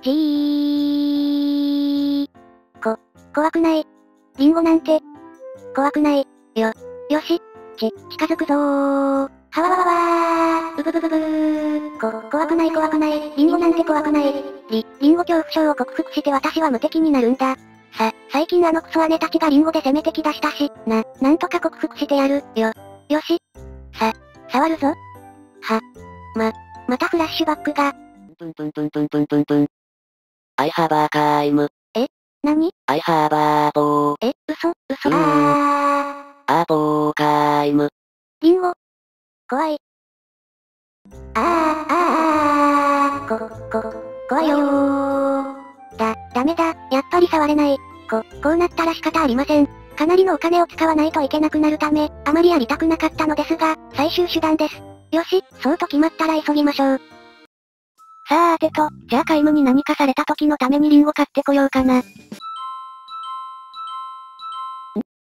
じー。こ、怖くない。リンゴなんて、怖くない。よ、よし、ち、近づくぞー。はわわわわー、ブブブブブー。こ、怖くない怖くない。リンゴなんて怖くない。り、リンゴ恐怖症を克服して私は無敵になるんだ。さ、最近あのクソ姉たちがリンゴで攻めてきだしたし、な、なんとか克服してやる、よ。よし。さ、触るぞ。は、ま、またフラッシュバックが。プンプンプンプンプンプンプン。I have a time. え？何 ?I have a ball. え、嘘、嘘？あー。a ball time. リンゴ。怖い。あー、あー、こ、こ、怖いよー。だ、ダメだ、やっぱり触れない。こ、こうなったら仕方ありません。かなりのお金を使わないといけなくなるため、あまりやりたくなかったのですが、最終手段です。よし、そうと決まったら急ぎましょう。さああてと、じゃあ皆無に何かされた時のためにリンゴ買ってこようかな。ん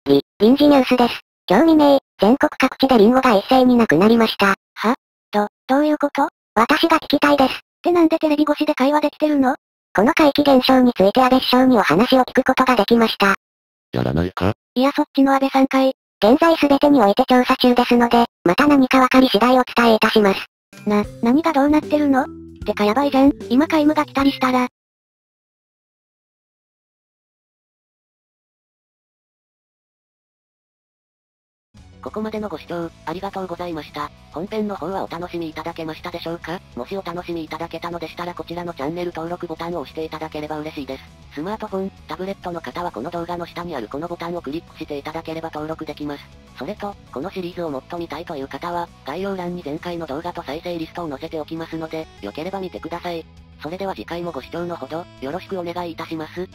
り、臨時ニュースです。今日未明、全国各地でリンゴが一斉になくなりました。は？ど、どういうこと？私が聞きたいです。ってなんでテレビ越しで会話できてるの？この怪奇現象について安倍首相にお話を聞くことができました。やらないか？いやそっちの安倍さんかい。現在すべてにおいて調査中ですので、また何かわかり次第お伝えいたします。な、何がどうなってるの？てかやばいじゃん、今皆無が来たりしたら、ここまでのご視聴、ありがとうございました。本編の方はお楽しみいただけましたでしょうか？もしお楽しみいただけたのでしたらこちらのチャンネル登録ボタンを押していただければ嬉しいです。スマートフォン、タブレットの方はこの動画の下にあるこのボタンをクリックしていただければ登録できます。それと、このシリーズをもっと見たいという方は、概要欄に前回の動画と再生リストを載せておきますので、良ければ見てください。それでは次回もご視聴のほど、よろしくお願いいたします。